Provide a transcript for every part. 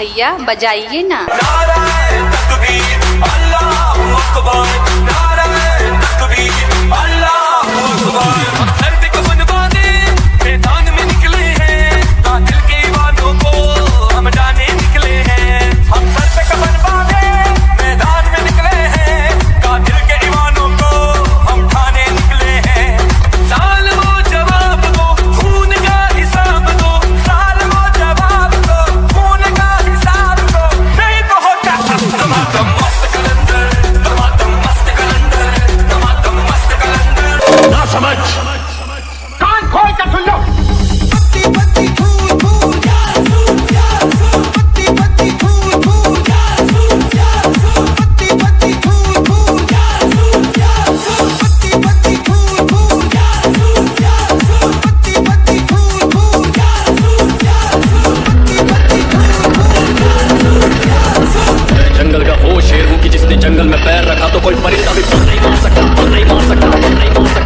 भैया बजाइए ना। अल्लाह बात सुन लो जंगल में पैर रखा तो कोई परिंदा भी नहीं मार सकता नहीं मार सकता नहीं मार सकता।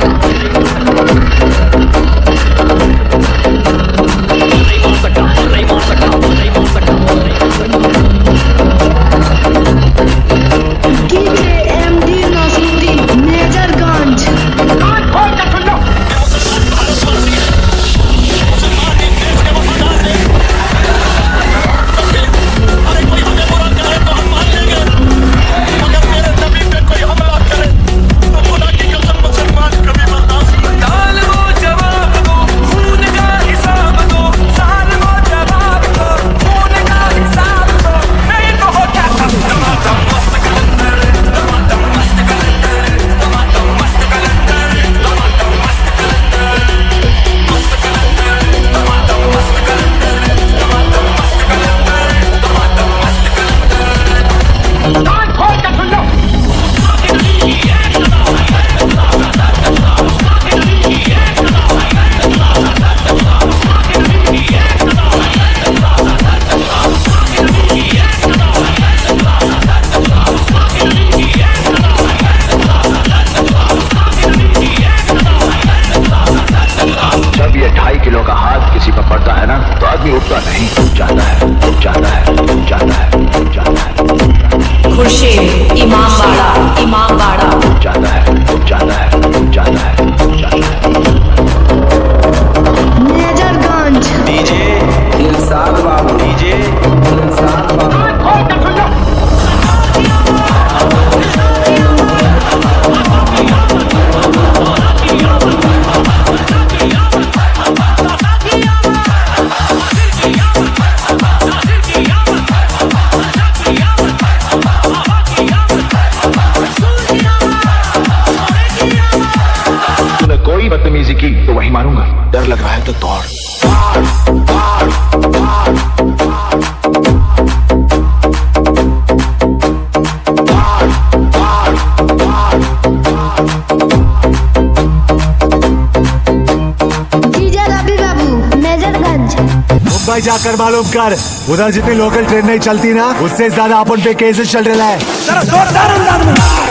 चुका नहीं जाना है जाता है जाना है जाना है। खुर्शीद, इमाम बाड़ा इमाम बाड़ा। मारूँगा। डर लग रहा है तो दौड़। मुंबई जाकर मालूम कर उधर जितनी लोकल ट्रेन नहीं चलती ना उससे ज़्यादा अपन पे केसेस चल रहा है।